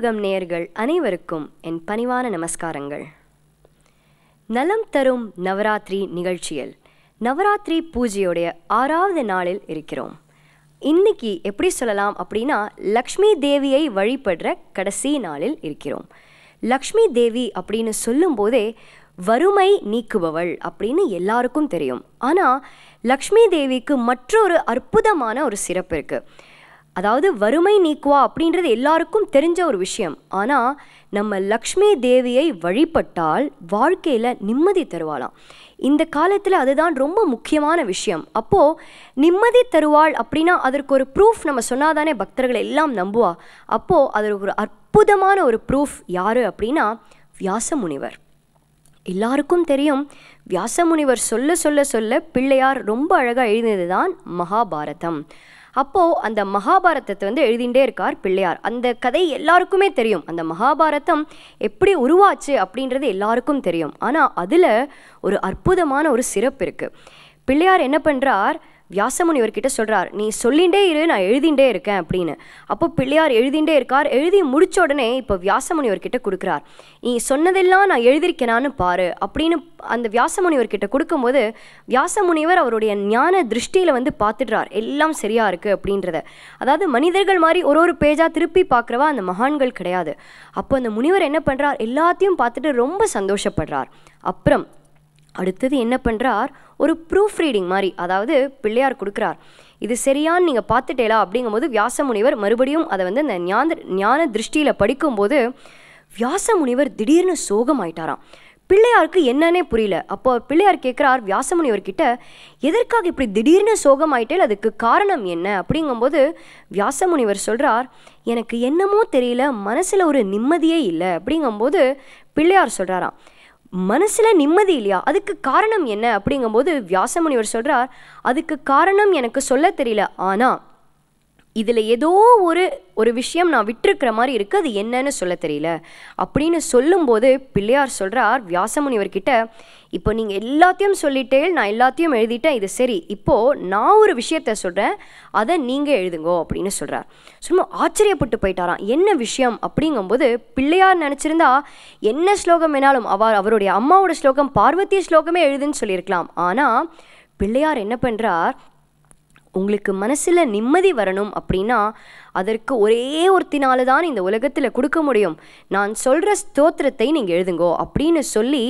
யுகம் நேயர்கள் அனைவருக்கும் என் பணிவான நமஸ்காரங்கள். நலம் தரும் நவராத்திரி நிகழ்ச்சியில் நவராத்திரி பூஜையுடைய ஆறாவது நாளில் இருக்கிறோம். இன்னைக்கு எப்படி சொல்லலாம் அப்படின்னா லக்ஷ்மி தேவியை வழிபடுற கடைசி நாளில் இருக்கிறோம். லக்ஷ்மி தேவி அப்படின்னு சொல்லும்போதே வறுமை நீக்குபவள் அப்படின்னு எல்லாருக்கும் தெரியும். ஆனால் லக்ஷ்மி தேவிக்கு மற்றொரு அற்புதமான ஒரு சிறப்பு இருக்குது அதாவது வறுமை நீக்குவா அப்படின்றது எல்லாருக்கும் தெரிஞ்ச ஒரு விஷயம். ஆனால் நம்ம லக்ஷ்மி தேவியை வழிபட்டால் வாழ்க்கையில் நிம்மதி தருவாளாம். இந்த காலத்தில் அதுதான் ரொம்ப முக்கியமான விஷயம். அப்போது நிம்மதி தருவாள் அப்படின்னா அதற்கு ஒரு ப்ரூஃப் நம்ம சொன்னாதானே பக்தர்கள் எல்லாம் நம்புவா. அப்போது அதற்கு ஒரு அற்புதமான ஒரு ப்ரூஃப் யார் அப்படின்னா வியாச முனிவர் எல்லாருக்கும் தெரியும் வியாசமுனிவர் சொல்ல சொல்ல சொல்ல பிள்ளையார் ரொம்ப அழகாக எழுதியது தான் மகாபாரதம். அப்போது அந்த மகாபாரதத்தை வந்து எழுதிண்டே இருக்கார் பிள்ளையார். அந்த கதை எல்லாருக்குமே தெரியும். அந்த மகாபாரதம் எப்படி உருவாச்சு அப்படின்றது எல்லாருக்கும் தெரியும். ஆனால் அதில் ஒரு அற்புதமான ஒரு சிறப்பு இருக்குது பிள்ளையார் என்ன பண்ணுறார் வியாசமுனிவர்கிட்ட சொல்கிறார் நீ சொல்லிகிட்டே இரு நான் எழுதிண்டே இருக்கேன் அப்படின்னு. அப்போ பிள்ளையார் எழுதிண்டே இருக்கார். எழுதி முடிச்ச உடனே இப்போ வியாசமுனிவர்கிட்ட கொடுக்குறார். நீ சொன்னதெல்லாம் நான் எழுதியிருக்கேனான்னு பாரு அப்படின்னு அந்த வியாசமுனிவர்கிட்ட கொடுக்கும்போது வியாசமுனிவர் அவருடைய ஞான திருஷ்டியில் வந்து பார்த்துடுறார். எல்லாம் சரியாக இருக்குது அப்படின்றத. அதாவது மனிதர்கள் மாதிரி ஒரு ஒரு பேஜாக திருப்பி பார்க்குறவா அந்த மகான்கள் கிடையாது. அப்போ அந்த முனிவர் என்ன பண்ணுறார் எல்லாத்தையும் பார்த்துட்டு ரொம்ப சந்தோஷப்படுறார். அப்புறம் அடுத்தது என்ன பண்ணுறார் ஒரு ப்ரூஃப் ரீடிங் மாதிரி அதாவது பிள்ளையார் கொடுக்குறார். இது சரியான்னு நீங்கள் பார்த்துட்டேலா? அப்படிங்கும்போது வியாச முனிவர் மறுபடியும் அதை வந்து அந்த ஞான ஞான திருஷ்டியில் படிக்கும்போது வியாச முனிவர் திடீர்னு சோகமாயிட்டாராம். பிள்ளையாருக்கு என்னன்னே புரியல. அப்போ பிள்ளையார் கேட்குறார் வியாசமுனிவர்கிட்ட எதற்காக இப்படி திடீர்னு சோகமாயிட்டேல்? அதுக்கு காரணம் என்ன? அப்படிங்கும்போது வியாசமுனிவர் சொல்கிறார் எனக்கு என்னமோ தெரியல. மனசில் ஒரு நிம்மதியே இல்லை. அப்படிங்கும்போது பிள்ளையார் சொல்கிறாராம் மனசில் நிம்மதி இல்லையா? அதுக்கு காரணம் என்ன? அப்படிங்கும்போது வியாசமுனிவர் சொல்கிறார் அதுக்கு காரணம் எனக்கு சொல்ல தெரியல. ஆனால் இதில் ஏதோ ஒரு ஒரு விஷயம் நான் விட்டுருக்கிற மாதிரி இருக்குது அது என்னன்னு சொல்ல தெரியல. அப்படின்னு சொல்லும்போது பிள்ளையார் சொல்கிறார் வியாசமுனிவர்கிட்ட இப்போ நீங்கள் எல்லாத்தையும் சொல்லிட்டே நான் எல்லாத்தையும் எழுதிட்டேன் இது சரி. இப்போது நான் ஒரு விஷயத்த சொல்கிறேன் அதை நீங்கள் எழுதுங்கோ அப்படின்னு சொல்கிறார் சும்மா ஆச்சரியப்பட்டு போயிட்டாராம். என்ன விஷயம் அப்படிங்கும்போது பிள்ளையார் நினச்சிருந்தா என்ன ஸ்லோகம் வேணாலும் அவர் அவருடைய அம்மாவோட ஸ்லோகம் பார்வதி ஸ்லோகமே எழுதுன்னு சொல்லியிருக்கலாம். ஆனால் பிள்ளையார் என்ன பண்ணுறார் உங்களுக்கு மனசில் நிம்மதி வரணும் அப்படின்னா அதற்கு ஒரே ஒருத்தினால தான் இந்த உலகத்தில் கொடுக்க முடியும். நான் சொல்கிற ஸ்தோத்திரத்தை நீங்கள் எழுதுங்கோ அப்படின்னு சொல்லி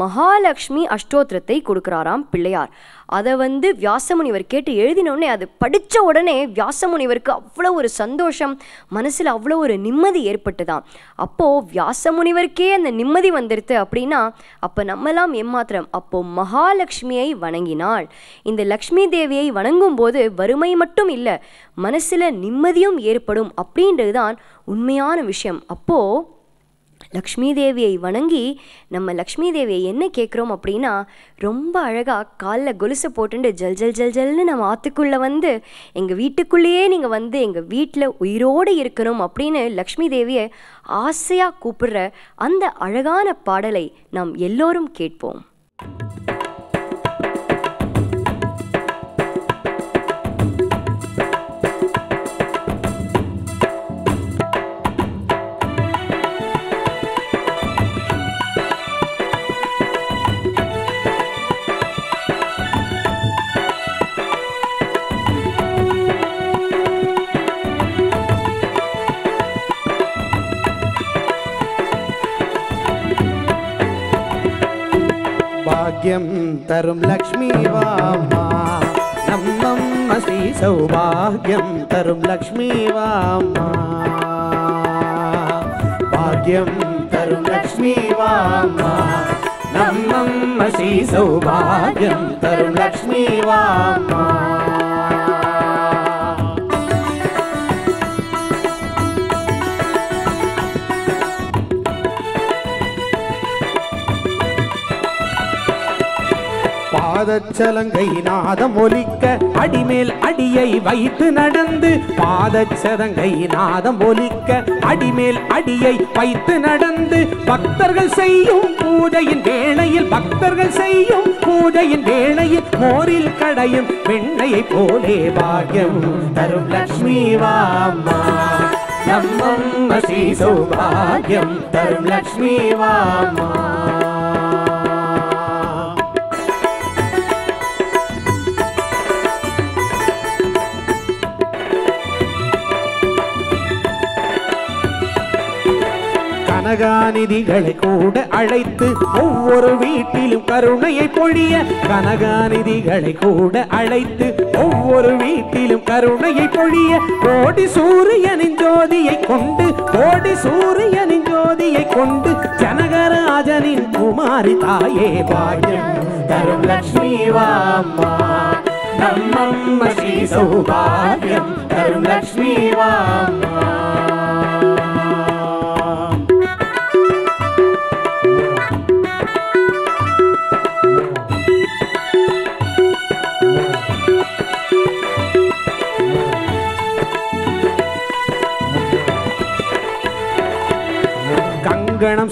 மகாலட்சுமி அஷ்டோத்திரத்தை கொடுக்குறாராம் பிள்ளையார். அதை வந்து வியாசமுனிவர் கேட்டு எழுதினோடனே அது படித்த உடனே வியாசமுனிவருக்கு அவ்வளோ ஒரு சந்தோஷம் மனசில் அவ்வளோ ஒரு நிம்மதி ஏற்பட்டுதான். அப்போது வியாசமுனிவருக்கே அந்த நிம்மதி வந்துடுது அப்படின்னா அப்போ நம்மலாம் ஏமாத்திரம் அப்போது மகாலட்சுமியை வணங்கினாள். இந்த லக்ஷ்மி தேவியை வணங்கும் போது வறுமை மட்டும் இல்லை மனசில் நிம்மதியும் ஏற்படும் அப்படின்றது தான் உண்மையான விஷயம். அப்போது லக்ஷ்மி தேவியை வணங்கி நம்ம லக்ஷ்மி தேவியை என்ன கேட்குறோம் அப்படின்னா ரொம்ப அழகாக காலில் கொலுசை போட்டுட்டு ஜல் ஜல் ஜல் ஜல்னு நம்ம ஆற்றுக்குள்ளே வந்து எங்கள் வீட்டுக்குள்ளேயே நீங்கள் வந்து எங்கள் வீட்டில் உயிரோடு இருக்கணும் அப்படின்னு லக்ஷ்மி தேவியை ஆசையாக கூப்பிடுற அந்த அழகான பாடலை நாம் எல்லோரும் கேட்போம். తరుం లక్ష్మీ వామా నమ్మమ్మ శ్రీ సౌభాగ్యం తరుం లక్ష్మీ వామా భాగ్యం తరుం లక్ష్మీ వామా నమ్మమ్మ శ్రీ సౌభాగ్యం తరుం లక్ష్మీ பாதச்சலங்கை நாதம் ஒலிக்க அடிமேல் அடியை வைத்து நடந்து பாதச்சலங்கை நாதம் ஒலிக்க அடிமேல் அடியை வைத்து நடந்து பக்தர்கள் செய்யும் பூஜையின் வேளையில் பக்தர்கள் செய்யும் பூஜையின் வேளையில் மோரில் கடையும் பெண்ணையை போலே பாக்கியம் தரும் லக்ஷ்மி வாமா நம்மம் ஸ்ரீ சௌபாகியம் தரும் லக்ஷ்மி வாமா கனகாநிதிகளை கூட அழைத்து ஒவ்வொரு வீட்டிலும் கருணையை பொழிய கனகாநிதிகளை கூட அழைத்து ஒவ்வொரு வீட்டிலும் கருணையை பொழிய கோடி சூரியனின் ஜோதியை கொண்டு கோடி சூரியனின் ஜோதியை கொண்டு ஜனகராஜனின் குமாரி தாயே பாயம் தரும் லக்ஷ்மி வாம்மா. நம்மம்ம ஸ்ரீ சௌபாகியம் தரும் லக்ஷ்மி வாம்மா.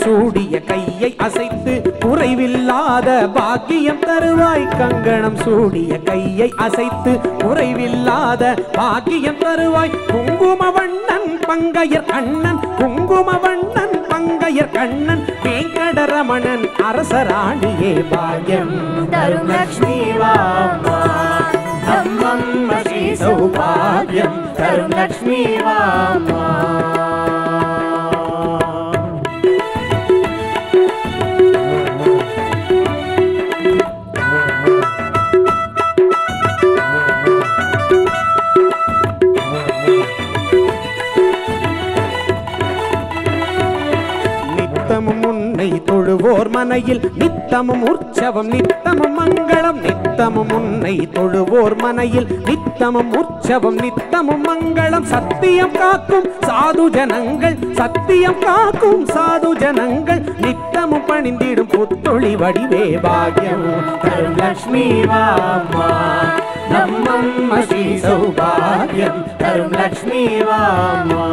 சூடிய கையை அசைத்து குறைவில்லாத பாக்கியம் தருவாய். கங்கணம் சூடிய கையை அசைத்து குறைவில்லாத பாக்கியம் தருவாய். குங்குமவண்ணன் பங்கையர் கண்ணன் குங்குமவண்ணன் பங்கையர் கண்ணன் வேங்கடரமணன் அரசராணியே பாக்கியம் தரும் லக்ஷ்மி வாமா. அம்மம்ம சௌபாகியம் தரும் லக்ஷ்மி வாமா. நித்தமும் உன்னை தொழுவோர் மனையில் நித்தமும் உற்சவம் நித்தமும் மங்களம் நித்தமும் உன்னை தொழுவோர் மனையில் நித்தமும் உற்சவம் நித்தமும் மங்களம். சத்தியம் காக்கும் சாது ஜனங்கள் சத்தியம் காக்கும் சாது ஜனங்கள். நித்தமும் பணிந்திடும் புத்தொழி வடிவே பாக்யம் தரும் லக்ஷ்மி வாமா நம்மம்ம ஸ்ரீ சௌபாகியம். தரும் லக்ஷ்மி வாமா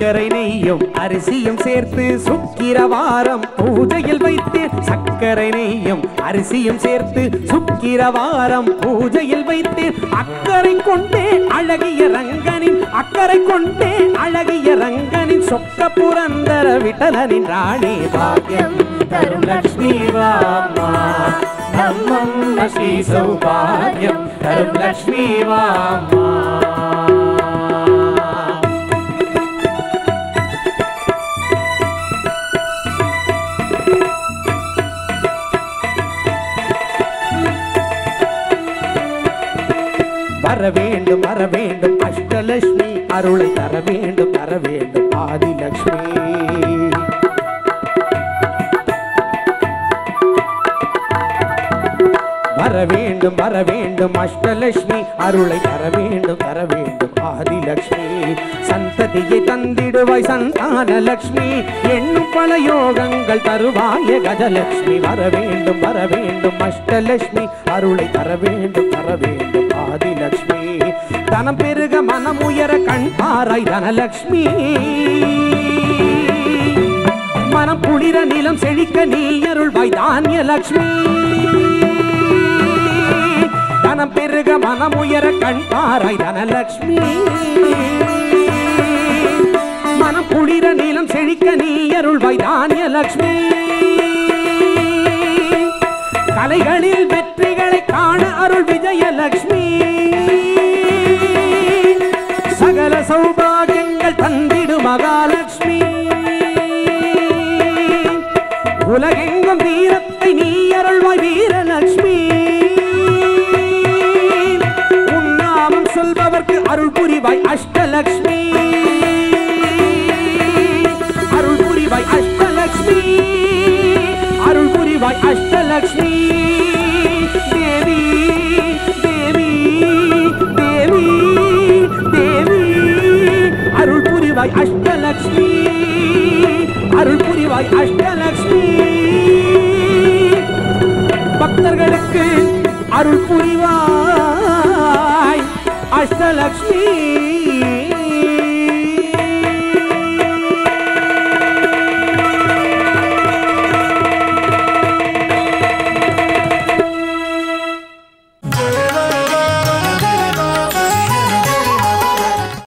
சர்க்கரை நெய்யும் அரிசியும் சேர்த்து சுக்கிரவாரம் பூஜையில் வைத்து சர்க்கரை நெய்யும் அரிசியும் சேர்த்து சுக்கிரவாரம் பூஜையில் வைத்து அக்கறை கொண்டே அழகிய ரங்கனின் அக்கறை கொண்டே அழகிய ரங்கனின் சொக்க புரந்தர விட்டலனின் ராணி பாக்கியம் தரும் லக்ஷ்மி வாமா. நம்மம்ம ஸ்ரீ சௌபாகியம் தரும் லக்ஷ்மி வாமா. அருளை தர வேண்டும் தர வேண்டும். ஆதிலக்ஷ்மி. வர வேண்டும் வர வேண்டும். அஷ்டலட்சுமி அருளை தர வேண்டும் தர வேண்டும். ஆதிலக்ஷ்மி சந்ததியை தந்திடுவாய் சந்தான லக்ஷ்மி எண்ணும் பல யோகங்கள் தருவாய கஜலட்சுமி வர வேண்டும் வர வேண்டும். அஷ்டலட்சுமி அருளை தர வேண்டும் தர வேண்டும். ஆதிலக்ஷ்மி தனம் பெருக மனம் உயர கண் பாராய் மனம் குளிர நிலம் செழிக்க நீ அருள்வாய் தானிய லட்சுமி தனம் பெருக மனம் உயர கண் பாராய் தனலட்சுமி மனம் குளிர நிலம் செழிக்க நீ அருள்வாய் தானிய லட்சுமி கலைகளில் வெற்றிகளை காண அருள் விஜயலட்சுமி சௌபாகியங்கள் தந்திடு மகாலட்சுமி. உலகெங்கும் வீரத்தை நீ அருள்வாய் வீரலட்சுமி. உன்னாமம் சொல்பவர்க்கு அருள் புரிவாய் அஷ்டலட்சுமி. அருள் புரிவாய் அஷ்டலட்சுமி. அருள் புரிவாய் அஷ்டலட்சுமி. அஷ்டலட்சுமி அருள் புரிவாய் அஷ்டலக்ஷ்மி. பக்தர்களுக்கு அருள் புரிவாய் அஷ்டலக்ஷ்மி.